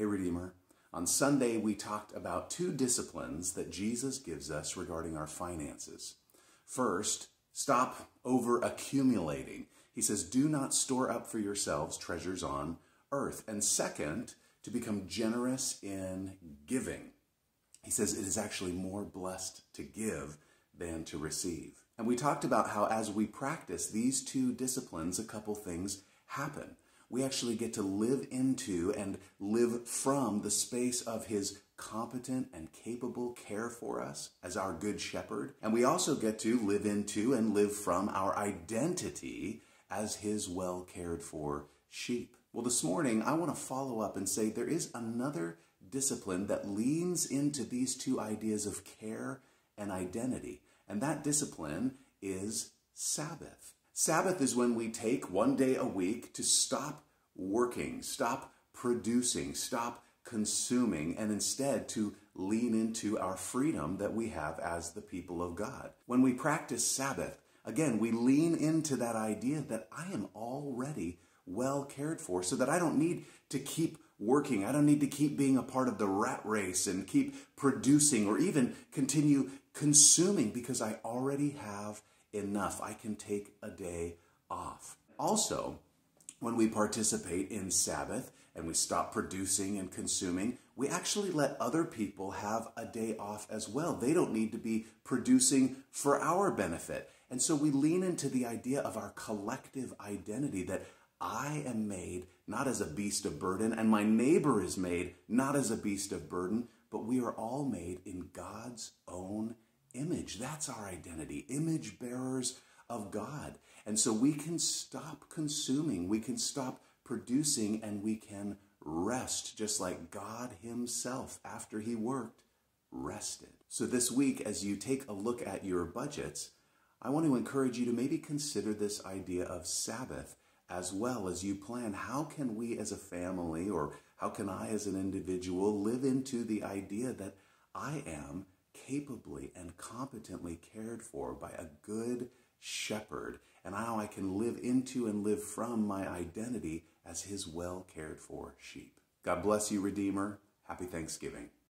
Hey, Redeemer. On Sunday, we talked about two disciplines that Jesus gives us regarding our finances. First, stop over accumulating. He says, Do not store up for yourselves treasures on earth. And second, to become generous in giving. He says it is actually more blessed to give than to receive. And we talked about how as we practice these two disciplines, a couple things happen. We actually get to live into and live from the space of his competent and capable care for us as our good shepherd. And we also get to live into and live from our identity as his well cared for sheep. Well, this morning, I want to follow up and say there is another discipline that leans into these two ideas of care and identity. And that discipline is Sabbath. Sabbath is when we take one day a week to stop working, stop producing, stop consuming, and instead to lean into our freedom that we have as the people of God. When we practice Sabbath, again, we lean into that idea that I am already well cared for so that I don't need to keep working. I don't need to keep being a part of the rat race and keep producing or even continue consuming because I already have enough. I can take a day off. Also, when we participate in Sabbath and we stop producing and consuming, we actually let other people have a day off as well. They don't need to be producing for our benefit. And so we lean into the idea of our collective identity that I am made not as a beast of burden, and my neighbor is made not as a beast of burden, but we are all made in God's own image. That's our identity, image bearers of God. And so we can stop consuming, we can stop producing, and we can rest, just like God Himself, after He worked, rested. So this week, as you take a look at your budgets, I want to encourage you to maybe consider this idea of Sabbath as well as you plan how can we as a family or how can I as an individual live into the idea that I am capably and competently cared for by a good shepherd and how I can live into and live from my identity as his well cared for sheep. God bless you, Redeemer. Happy Thanksgiving.